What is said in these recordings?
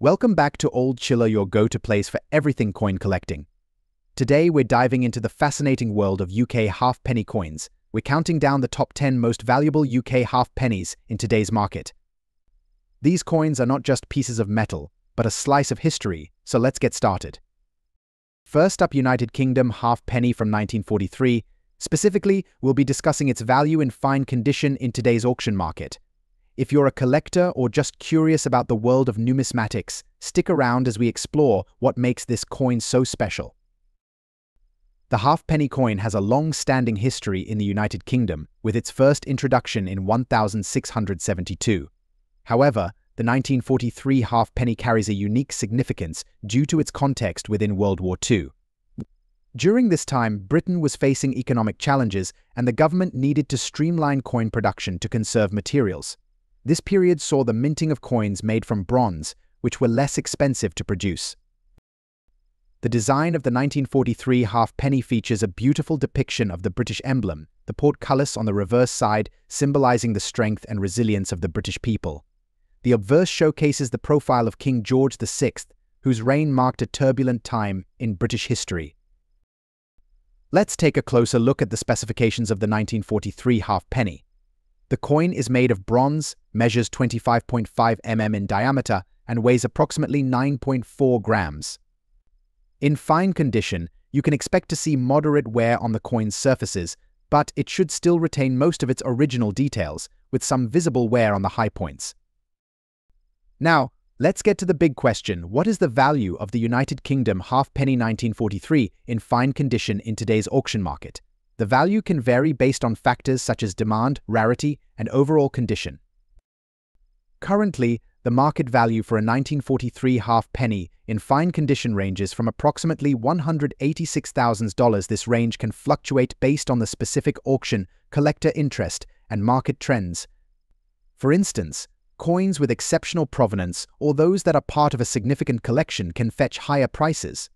Welcome back to Old Chillar, your go-to place for everything coin collecting. Today we're diving into the fascinating world of UK half-penny coins. We're counting down the top 10 most valuable UK half-pennies in today's market. These coins are not just pieces of metal, but a slice of history, so let's get started. First up, United Kingdom half-penny from 1943. Specifically, we'll be discussing its value in fine condition in today's auction market. If you're a collector or just curious about the world of numismatics, stick around as we explore what makes this coin so special. The halfpenny coin has a long-standing history in the United Kingdom, with its first introduction in 1672. However, the 1943 halfpenny carries a unique significance due to its context within World War II. During this time, Britain was facing economic challenges and the government needed to streamline coin production to conserve materials. This period saw the minting of coins made from bronze, which were less expensive to produce. The design of the 1943 halfpenny features a beautiful depiction of the British emblem, the portcullis on the reverse side symbolizing the strength and resilience of the British people. The obverse showcases the profile of King George VI, whose reign marked a turbulent time in British history. Let's take a closer look at the specifications of the 1943 halfpenny. The coin is made of bronze, measures 25.5 mm in diameter, and weighs approximately 9.4 grams. In fine condition, you can expect to see moderate wear on the coin's surfaces, but it should still retain most of its original details, with some visible wear on the high points. Now, let's get to the big question. What is the value of the United Kingdom halfpenny 1943 in fine condition in today's auction market? The value can vary based on factors such as demand, rarity, and overall condition. Currently, the market value for a 1943 halfpenny in fine condition ranges from approximately $186,000. This range can fluctuate based on the specific auction, collector interest, and market trends. For instance, coins with exceptional provenance or those that are part of a significant collection can fetch higher prices.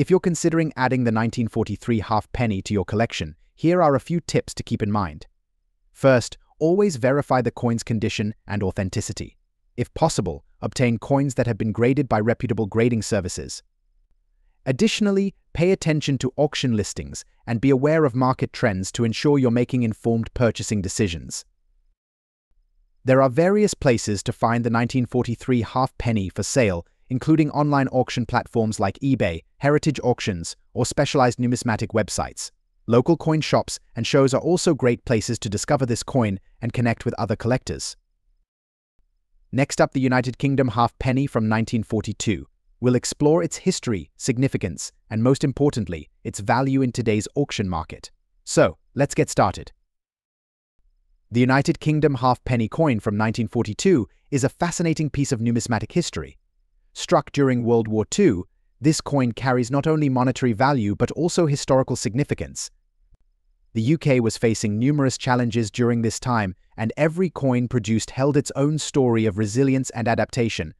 If you're considering adding the 1943 halfpenny to your collection, here are a few tips to keep in mind. First, always verify the coin's condition and authenticity. If possible, obtain coins that have been graded by reputable grading services. Additionally, pay attention to auction listings and be aware of market trends to ensure you're making informed purchasing decisions. There are various places to find the 1943 halfpenny for sale including online auction platforms like eBay, heritage auctions, or specialized numismatic websites. Local coin shops and shows are also great places to discover this coin and connect with other collectors. Next up, the United Kingdom halfpenny from 1942. We'll explore its history, significance, and most importantly, its value in today's auction market. So, let's get started. The United Kingdom halfpenny coin from 1942 is a fascinating piece of numismatic history. Struck during World War II, this coin carries not only monetary value but also historical significance. The UK was facing numerous challenges during this time, and every coin produced held its own story of resilience and adaptation.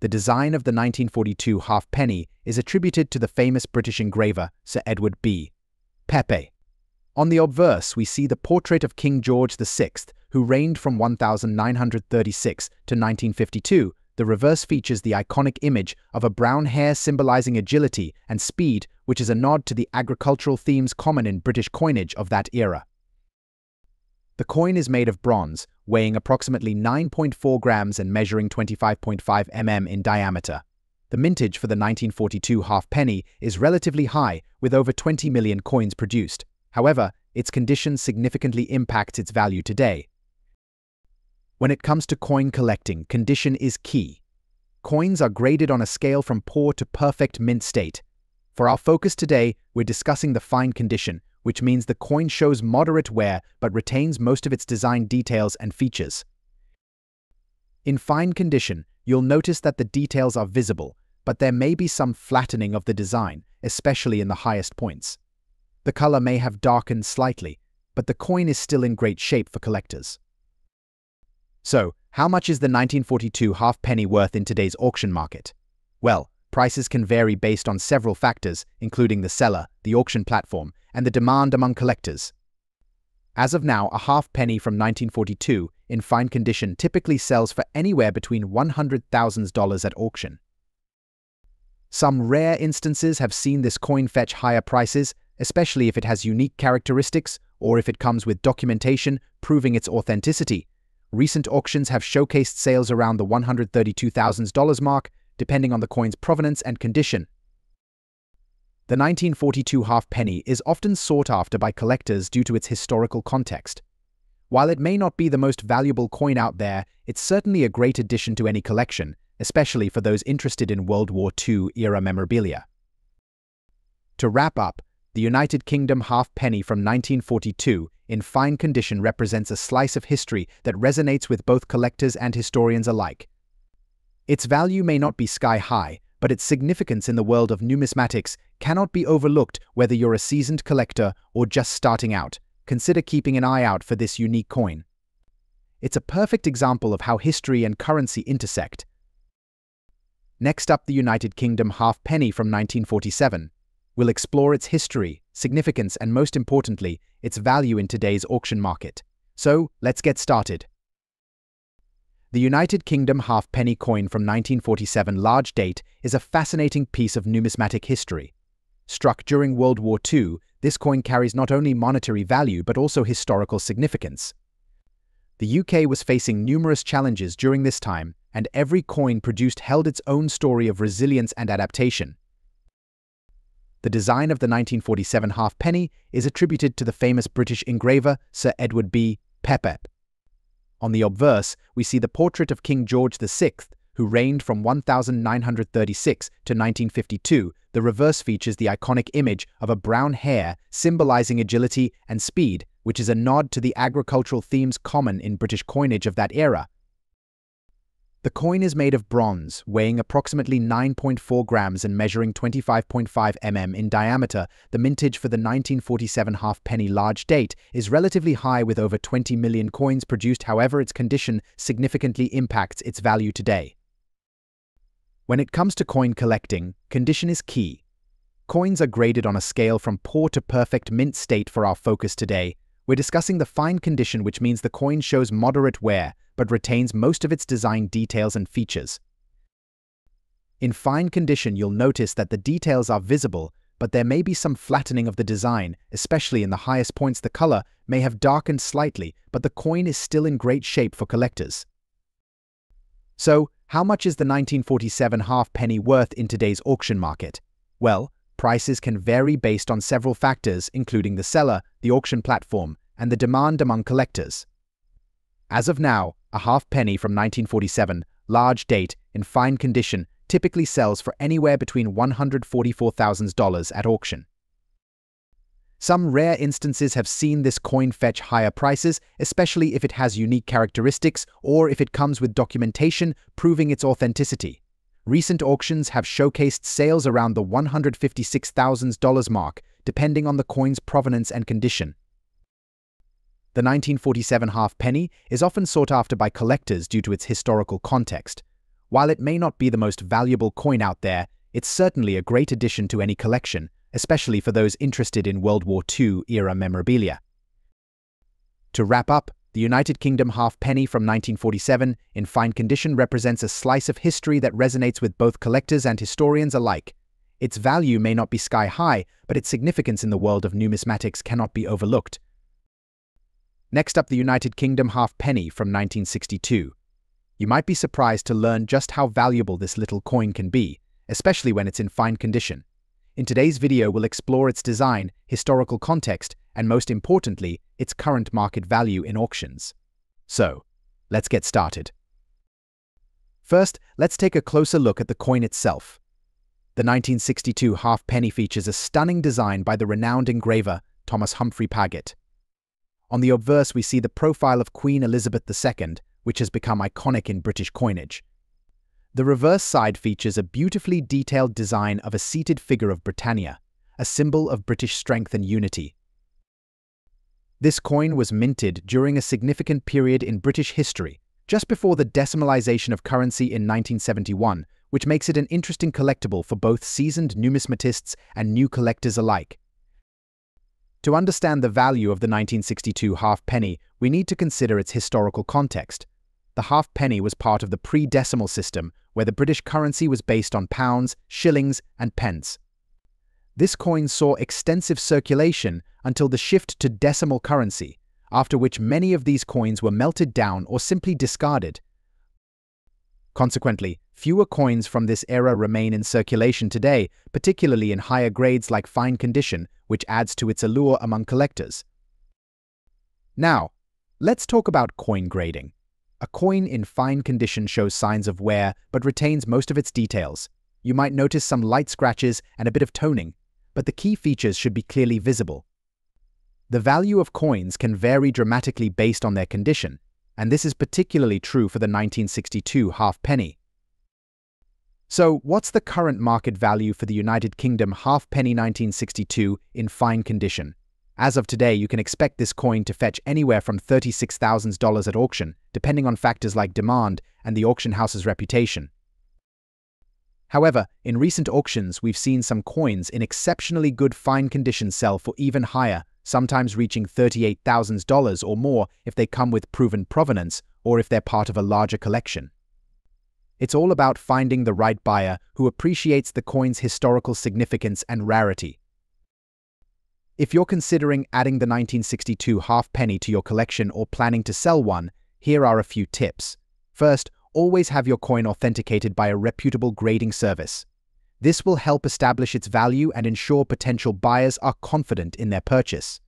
The design of the 1942 halfpenny is attributed to the famous British engraver Sir Edward B. Pepe. On the obverse, we see the portrait of King George VI, who reigned from 1936 to 1952, the reverse features the iconic image of a brown hare symbolizing agility and speed, which is a nod to the agricultural themes common in British coinage of that era. The coin is made of bronze, weighing approximately 9.4 grams and measuring 25.5 mm in diameter. The mintage for the 1942 halfpenny is relatively high, with over 20 million coins produced. However, its condition significantly impacts its value today. When it comes to coin collecting, condition is key. Coins are graded on a scale from poor to perfect mint state. For our focus today, we're discussing the fine condition, which means the coin shows moderate wear but retains most of its design details and features. In fine condition, you'll notice that the details are visible, but there may be some flattening of the design, especially in the highest points. The color may have darkened slightly, but the coin is still in great shape for collectors. So, how much is the 1942 halfpenny worth in today's auction market? Well, prices can vary based on several factors, including the seller, the auction platform, and the demand among collectors. As of now, a halfpenny from 1942, in fine condition, typically sells for anywhere between $100,000 at auction. Some rare instances have seen this coin fetch higher prices, especially if it has unique characteristics or if it comes with documentation proving its authenticity. Recent auctions have showcased sales around the $132,000 mark, depending on the coin's provenance and condition. The 1942 halfpenny is often sought after by collectors due to its historical context. While it may not be the most valuable coin out there, it's certainly a great addition to any collection, especially for those interested in World War II era memorabilia. To wrap up, the United Kingdom halfpenny from 1942 in fine condition represents a slice of history that resonates with both collectors and historians alike. Its value may not be sky high, but its significance in the world of numismatics cannot be overlooked whether you're a seasoned collector or just starting out. Consider keeping an eye out for this unique coin. It's a perfect example of how history and currency intersect. Next up, the United Kingdom half penny from 1947. We'll explore its history, significance, and most importantly, its value in today's auction market. So, let's get started. The United Kingdom half-penny coin from 1947 large date is a fascinating piece of numismatic history. Struck during World War II, this coin carries not only monetary value but also historical significance. The UK was facing numerous challenges during this time, and every coin produced held its own story of resilience and adaptation. The design of the 1947 halfpenny is attributed to the famous British engraver Sir Edward B. Pepep. On the obverse, we see the portrait of King George VI, who reigned from 1936 to 1952. The reverse features the iconic image of a brown hare symbolizing agility and speed, which is a nod to the agricultural themes common in British coinage of that era. The coin is made of bronze, weighing approximately 9.4 grams and measuring 25.5 mm in diameter. The mintage for the 1947 halfpenny large date is relatively high with over 20 million coins produced, however, its condition significantly impacts its value today. When it comes to coin collecting, condition is key. Coins are graded on a scale from poor to perfect mint state for our focus today. We're discussing the fine condition, which means the coin shows moderate wear, but retains most of its design details and features. In fine condition, you'll notice that the details are visible, but there may be some flattening of the design, especially in the highest points the color may have darkened slightly, but the coin is still in great shape for collectors. So, how much is the 1947 half-penny worth in today's auction market? Well, prices can vary based on several factors, including the seller, the auction platform, and the demand among collectors. As of now, a half penny from 1947, large date, in fine condition, typically sells for anywhere between $144,000 at auction. Some rare instances have seen this coin fetch higher prices, especially if it has unique characteristics or if it comes with documentation proving its authenticity. Recent auctions have showcased sales around the $156,000 mark, depending on the coin's provenance and condition. The 1947 halfpenny is often sought after by collectors due to its historical context. While it may not be the most valuable coin out there, it's certainly a great addition to any collection, especially for those interested in World War II era memorabilia. To wrap up, the United Kingdom halfpenny from 1947 in fine condition represents a slice of history that resonates with both collectors and historians alike. Its value may not be sky high, but its significance in the world of numismatics cannot be overlooked. Next up, the United Kingdom halfpenny from 1962. You might be surprised to learn just how valuable this little coin can be, especially when it's in fine condition. In today's video, we'll explore its design, historical context, and most importantly, its current market value in auctions. So, let's get started. First, let's take a closer look at the coin itself. The 1962 halfpenny features a stunning design by the renowned engraver Thomas Humphrey Paget. On the obverse, we see the profile of Queen Elizabeth II, which has become iconic in British coinage. The reverse side features a beautifully detailed design of a seated figure of Britannia, a symbol of British strength and unity. This coin was minted during a significant period in British history, just before the decimalization of currency in 1971, which makes it an interesting collectible for both seasoned numismatists and new collectors alike. To understand the value of the 1962 halfpenny, we need to consider its historical context. The halfpenny was part of the pre-decimal system, where the British currency was based on pounds, shillings, and pence. This coin saw extensive circulation until the shift to decimal currency, after which many of these coins were melted down or simply discarded. Consequently, fewer coins from this era remain in circulation today, particularly in higher grades like fine condition, which adds to its allure among collectors. Now, let's talk about coin grading. A coin in fine condition shows signs of wear but retains most of its details. You might notice some light scratches and a bit of toning, but the key features should be clearly visible. The value of coins can vary dramatically based on their condition, and this is particularly true for the 1962 halfpenny. So, what's the current market value for the United Kingdom halfpenny 1962 in fine condition? As of today, you can expect this coin to fetch anywhere from $36,000 at auction, depending on factors like demand and the auction house's reputation. However, in recent auctions, we've seen some coins in exceptionally good fine condition sell for even higher, sometimes reaching $38,000 or more if they come with proven provenance or if they're part of a larger collection. It's all about finding the right buyer who appreciates the coin's historical significance and rarity. If you're considering adding the 1962 halfpenny to your collection or planning to sell one, here are a few tips. First, always have your coin authenticated by a reputable grading service. This will help establish its value and ensure potential buyers are confident in their purchase.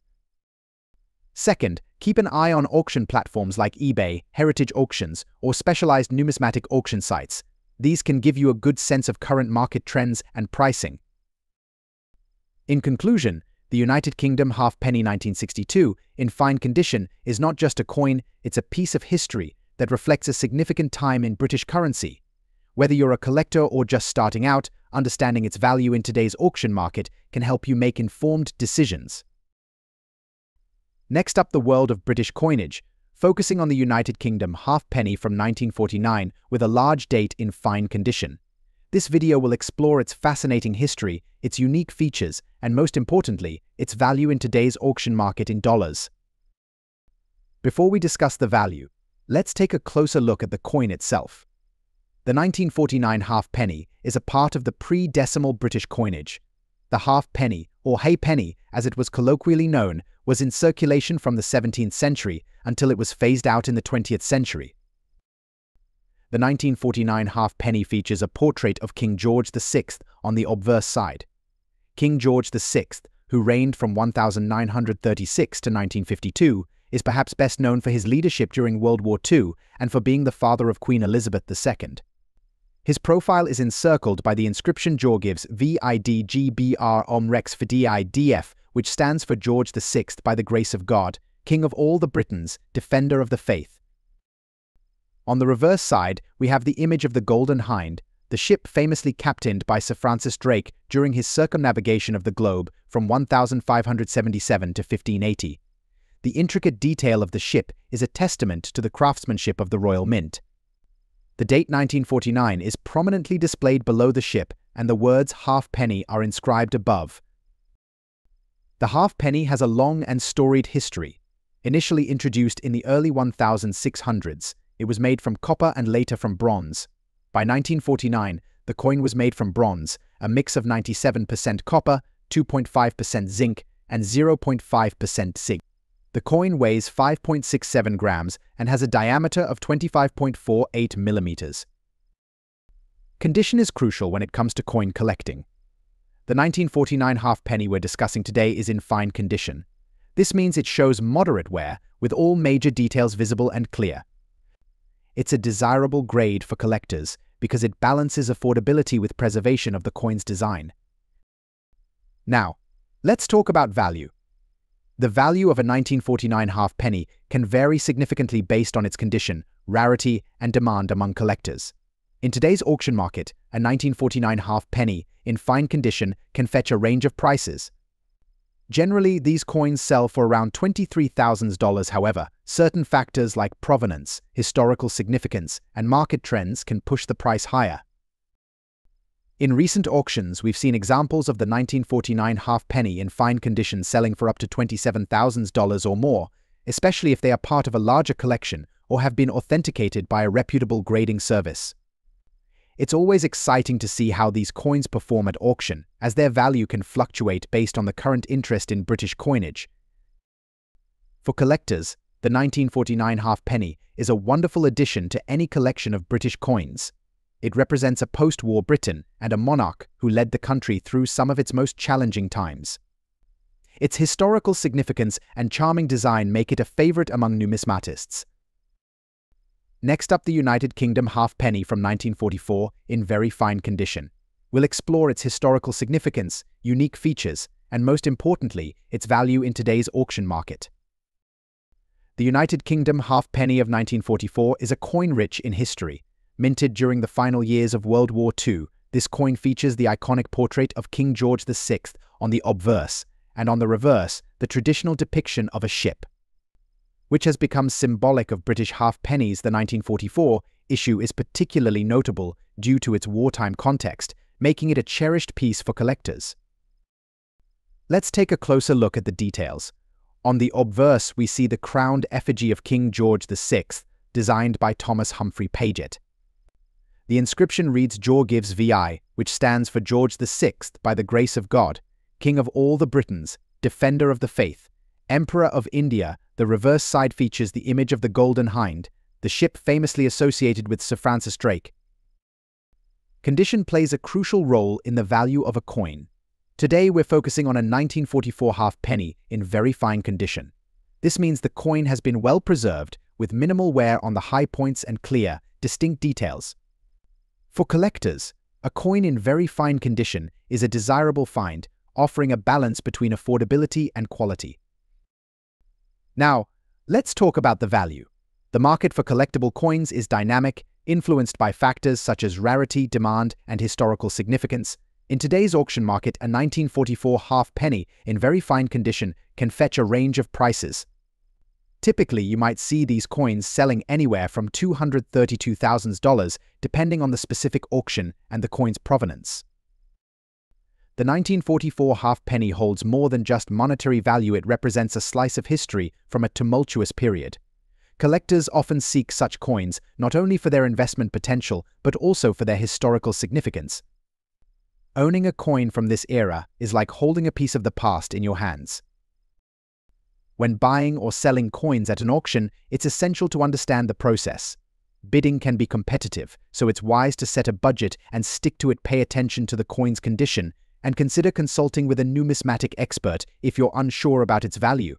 Second, keep an eye on auction platforms like eBay, Heritage Auctions, or specialized numismatic auction sites. These can give you a good sense of current market trends and pricing. In conclusion, the United Kingdom halfpenny 1962, in fine condition, is not just a coin, it's a piece of history that reflects a significant time in British currency. Whether you're a collector or just starting out, understanding its value in today's auction market can help you make informed decisions. Next up, the world of British coinage, focusing on the United Kingdom halfpenny from 1949 with a large date in fine condition. This video will explore its fascinating history, its unique features, and most importantly, its value in today's auction market in dollars. Before we discuss the value, let's take a closer look at the coin itself. The 1949 halfpenny is a part of the pre-decimal British coinage. The halfpenny, or halfpenny as it was colloquially known, was in circulation from the 17th century until it was phased out in the 20th century. The 1949 halfpenny features a portrait of King George VI on the obverse side. King George VI, who reigned from 1936 to 1952, is perhaps best known for his leadership during World War II and for being the father of Queen Elizabeth II. His profile is encircled by the inscription Georgives VIDGBR Om Rex Fidei DF, which stands for George VI by the grace of God, King of all the Britons, defender of the faith. On the reverse side, we have the image of the Golden Hind, the ship famously captained by Sir Francis Drake during his circumnavigation of the globe from 1577 to 1580. The intricate detail of the ship is a testament to the craftsmanship of the Royal Mint. The date 1949 is prominently displayed below the ship and the words halfpenny are inscribed above. The halfpenny has a long and storied history. Initially introduced in the early 1600s, it was made from copper and later from bronze. By 1949, the coin was made from bronze, a mix of 97% copper, 2.5% zinc, and 0.5% zinc. The coin weighs 5.67 grams and has a diameter of 25.48 millimeters. Condition is crucial when it comes to coin collecting. The 1949 halfpenny we're discussing today is in fine condition. This means it shows moderate wear, with all major details visible and clear. It's a desirable grade for collectors because it balances affordability with preservation of the coin's design. Now, let's talk about value. The value of a 1949 halfpenny can vary significantly based on its condition, rarity, and demand among collectors. In today's auction market, a 1949 halfpenny in fine condition can fetch a range of prices. Generally, these coins sell for around $23,000 however, certain factors like provenance, historical significance, and market trends can push the price higher. In recent auctions, we've seen examples of the 1949 halfpenny in fine condition selling for up to $27,000 or more, especially if they are part of a larger collection or have been authenticated by a reputable grading service. It's always exciting to see how these coins perform at auction, as their value can fluctuate based on the current interest in British coinage. For collectors, the 1949 halfpenny is a wonderful addition to any collection of British coins. It represents a post-war Britain and a monarch who led the country through some of its most challenging times. Its historical significance and charming design make it a favorite among numismatists. Next up the United Kingdom halfpenny from 1944 in very fine condition. We'll explore its historical significance, unique features, and most importantly, its value in today's auction market. The United Kingdom halfpenny of 1944 is a coin rich in history. Minted during the final years of World War II, this coin features the iconic portrait of King George VI on the obverse, and on the reverse, the traditional depiction of a ship. Which has become symbolic of British halfpennies, the 1944 issue is particularly notable due to its wartime context, making it a cherished piece for collectors. Let's take a closer look at the details. On the obverse, we see the crowned effigy of King George VI, designed by Thomas Humphrey Paget. The inscription reads Jaw VI, which stands for George VI, by the grace of God, King of all the Britons, Defender of the Faith, Emperor of India. The reverse side features the image of the Golden Hind, the ship famously associated with Sir Francis Drake. Condition plays a crucial role in the value of a coin. Today we're focusing on a 1944 halfpenny in very fine condition. This means the coin has been well preserved, with minimal wear on the high points and clear, distinct details. For collectors, a coin in very fine condition is a desirable find, offering a balance between affordability and quality. Now, let's talk about the value. The market for collectible coins is dynamic, influenced by factors such as rarity, demand, and historical significance, in today's auction market, a 1944 halfpenny in very fine condition can fetch a range of prices. Typically, you might see these coins selling anywhere from $232,000 depending on the specific auction and the coin's provenance. The 1944 halfpenny holds more than just monetary value, it represents a slice of history from a tumultuous period. Collectors often seek such coins not only for their investment potential, but also for their historical significance. Owning a coin from this era is like holding a piece of the past in your hands. When buying or selling coins at an auction, it's essential to understand the process. Bidding can be competitive, so it's wise to set a budget and stick to it. Pay attention to the coin's condition and consider consulting with a numismatic expert if you're unsure about its value.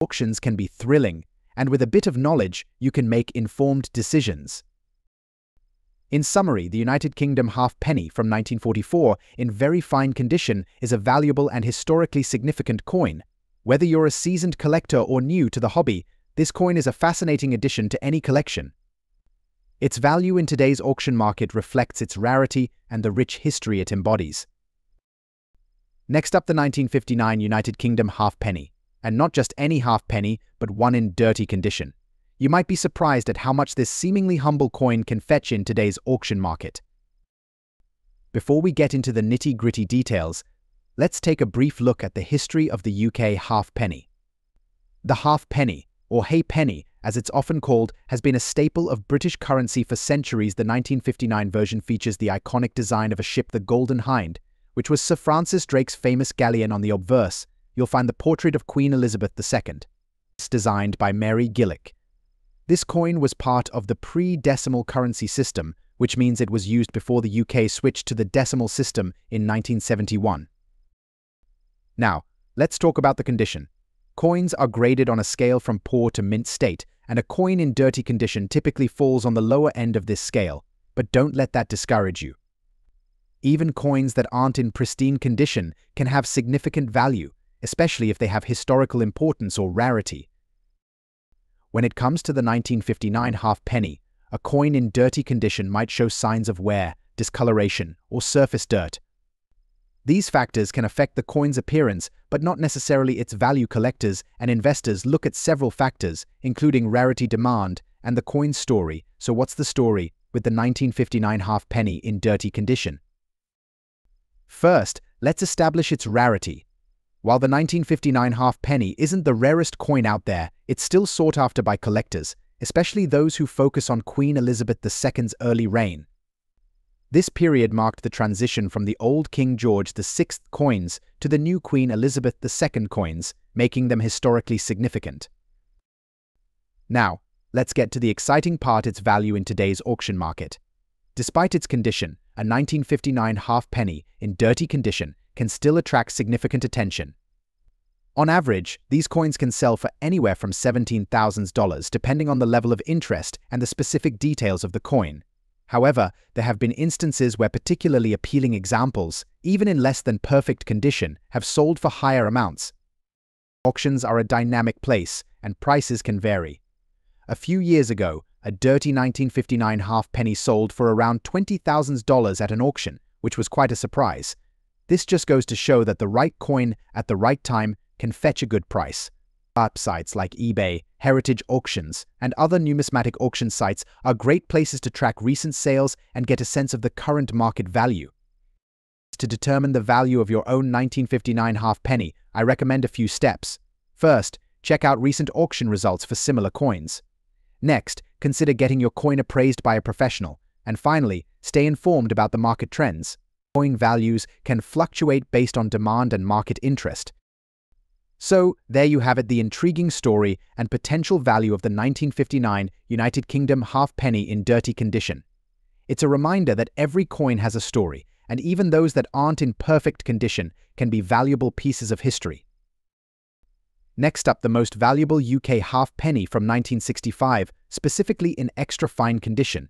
Auctions can be thrilling, and with a bit of knowledge, you can make informed decisions. In summary, the United Kingdom halfpenny from 1944, in very fine condition, is a valuable and historically significant coin. Whether you're a seasoned collector or new to the hobby, this coin is a fascinating addition to any collection. Its value in today's auction market reflects its rarity and the rich history it embodies. Next up the 1959 United Kingdom halfpenny, and not just any halfpenny, but one in dirty condition you might be surprised at how much this seemingly humble coin can fetch in today's auction market. Before we get into the nitty-gritty details, let's take a brief look at the history of the UK halfpenny. The halfpenny, or halfpenny as it's often called, has been a staple of British currency for centuries. The 1959 version features the iconic design of a ship, the Golden Hind, which was Sir Francis Drake's famous galleon on the obverse. You'll find the portrait of Queen Elizabeth II. Designed by Mary Gillick, this coin was part of the pre-decimal currency system, which means it was used before the UK switched to the decimal system in 1971. Now, let's talk about the condition. Coins are graded on a scale from poor to mint state, and a coin in dirty condition typically falls on the lower end of this scale, but don't let that discourage you. Even coins that aren't in pristine condition can have significant value, especially if they have historical importance or rarity. When it comes to the 1959 halfpenny, a coin in dirty condition might show signs of wear, discoloration, or surface dirt. These factors can affect the coin's appearance, but not necessarily its value. Collectors and investors look at several factors, including rarity demand and the coin's story. So what's the story with the 1959 halfpenny in dirty condition? First, let's establish its rarity. While the 1959 halfpenny isn't the rarest coin out there, it's still sought after by collectors, especially those who focus on Queen Elizabeth II's early reign. This period marked the transition from the old King George VI coins to the new Queen Elizabeth II coins, making them historically significant. Now, let's get to the exciting part its value in today's auction market. Despite its condition, a 1959 halfpenny in dirty condition can still attract significant attention. On average, these coins can sell for anywhere from $17,000 depending on the level of interest and the specific details of the coin. However, there have been instances where particularly appealing examples, even in less than perfect condition, have sold for higher amounts. Auctions are a dynamic place, and prices can vary. A few years ago, a dirty 1959 halfpenny sold for around $20,000 at an auction, which was quite a surprise. This just goes to show that the right coin at the right time can fetch a good price. Sites like eBay, heritage auctions, and other numismatic auction sites are great places to track recent sales and get a sense of the current market value. To determine the value of your own 1959 halfpenny, I recommend a few steps. First, check out recent auction results for similar coins. Next, consider getting your coin appraised by a professional. And finally, stay informed about the market trends. Coin values can fluctuate based on demand and market interest, so, there you have it the intriguing story and potential value of the 1959 United Kingdom halfpenny in dirty condition. It's a reminder that every coin has a story, and even those that aren't in perfect condition can be valuable pieces of history. Next up, the most valuable UK halfpenny from 1965, specifically in extra fine condition.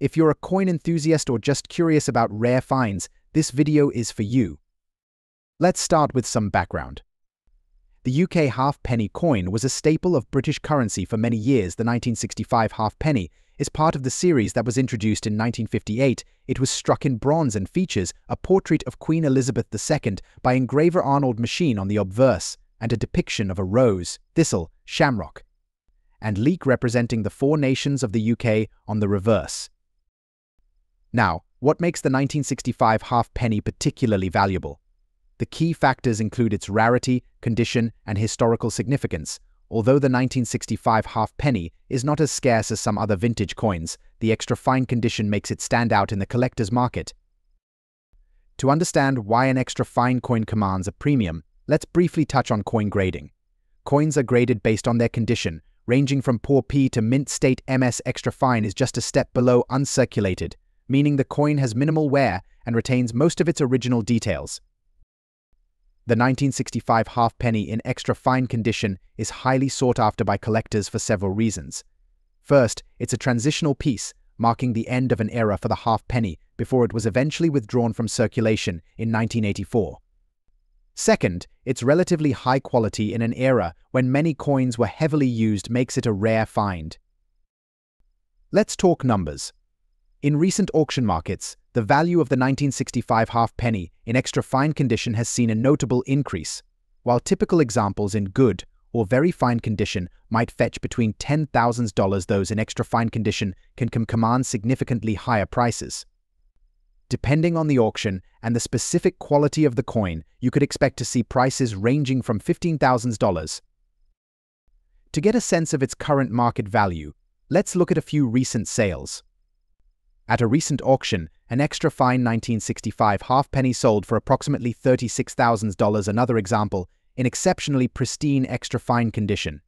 If you're a coin enthusiast or just curious about rare finds, this video is for you. Let's start with some background. The UK halfpenny coin was a staple of British currency for many years. The 1965 halfpenny is part of the series that was introduced in 1958. It was struck in bronze and features a portrait of Queen Elizabeth II by engraver Arnold Machin on the obverse and a depiction of a rose, thistle, shamrock, and leek representing the four nations of the UK on the reverse. Now, what makes the 1965 halfpenny particularly valuable? The key factors include its rarity, condition, and historical significance. Although the 1965 halfpenny is not as scarce as some other vintage coins, the extra fine condition makes it stand out in the collector's market. To understand why an extra fine coin commands a premium, let's briefly touch on coin grading. Coins are graded based on their condition, ranging from poor P to mint state MS extra fine is just a step below uncirculated, meaning the coin has minimal wear and retains most of its original details. The 1965 halfpenny in extra fine condition is highly sought after by collectors for several reasons. First, it's a transitional piece, marking the end of an era for the halfpenny before it was eventually withdrawn from circulation in 1984. Second, its relatively high quality in an era when many coins were heavily used makes it a rare find. Let's talk numbers. In recent auction markets, the value of the 1965 halfpenny in extra fine condition has seen a notable increase, while typical examples in good or very fine condition might fetch between $10,000 those in extra fine condition can command significantly higher prices. Depending on the auction and the specific quality of the coin, you could expect to see prices ranging from $15,000. To get a sense of its current market value, let's look at a few recent sales. At a recent auction, an extra fine 1965 halfpenny sold for approximately $36,000 another example, in exceptionally pristine extra fine condition.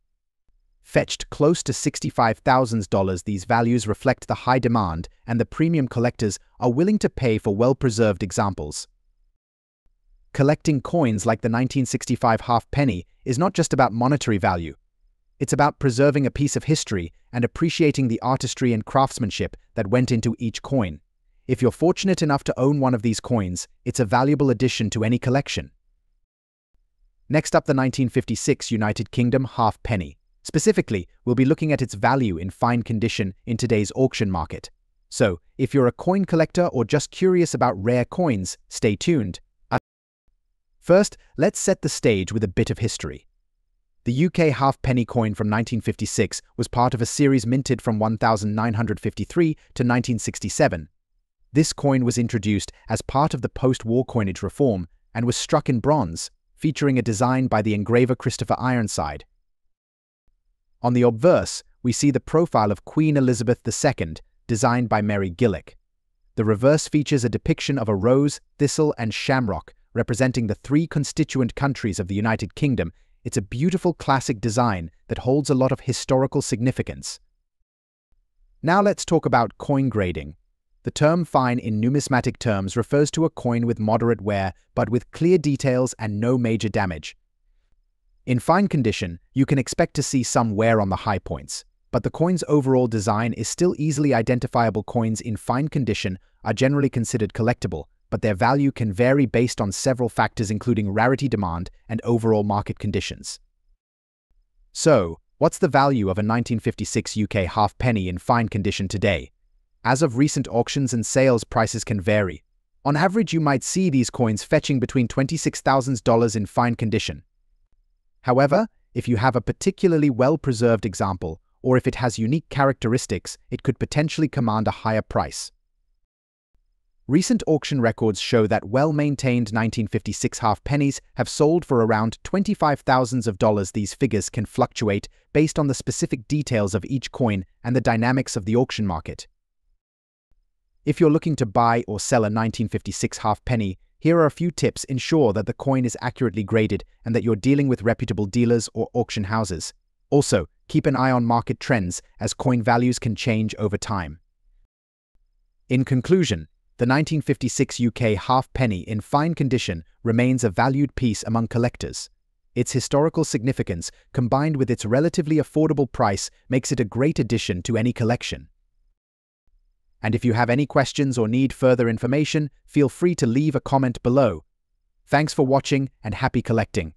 Fetched close to $65,000 these values reflect the high demand and the premium collectors are willing to pay for well-preserved examples. Collecting coins like the 1965 halfpenny is not just about monetary value, it's about preserving a piece of history and appreciating the artistry and craftsmanship that went into each coin. If you're fortunate enough to own one of these coins, it's a valuable addition to any collection. Next up, the 1956 United Kingdom halfpenny. Specifically, we'll be looking at its value in fine condition in today's auction market. So, if you're a coin collector or just curious about rare coins, stay tuned. Uh, First, let's set the stage with a bit of history. The UK halfpenny coin from 1956 was part of a series minted from 1953 to 1967. This coin was introduced as part of the post-war coinage reform and was struck in bronze, featuring a design by the engraver Christopher Ironside. On the obverse, we see the profile of Queen Elizabeth II, designed by Mary Gillick. The reverse features a depiction of a rose, thistle, and shamrock, representing the three constituent countries of the United Kingdom. It's a beautiful classic design that holds a lot of historical significance. Now let's talk about coin grading. The term fine in numismatic terms refers to a coin with moderate wear but with clear details and no major damage. In fine condition, you can expect to see some wear on the high points, but the coin's overall design is still easily identifiable. Coins in fine condition are generally considered collectible, but their value can vary based on several factors including rarity demand and overall market conditions. So, what's the value of a 1956 UK halfpenny in fine condition today? As of recent auctions and sales, prices can vary. On average, you might see these coins fetching between $26,000 in fine condition. However, if you have a particularly well-preserved example, or if it has unique characteristics, it could potentially command a higher price. Recent auction records show that well-maintained 1956 half pennies have sold for around $25,000 of dollars. These figures can fluctuate based on the specific details of each coin and the dynamics of the auction market. If you're looking to buy or sell a 1956 halfpenny, here are a few tips ensure that the coin is accurately graded and that you're dealing with reputable dealers or auction houses. Also, keep an eye on market trends as coin values can change over time. In conclusion, the 1956 UK halfpenny in fine condition remains a valued piece among collectors. Its historical significance, combined with its relatively affordable price, makes it a great addition to any collection. And if you have any questions or need further information, feel free to leave a comment below. Thanks for watching and happy collecting.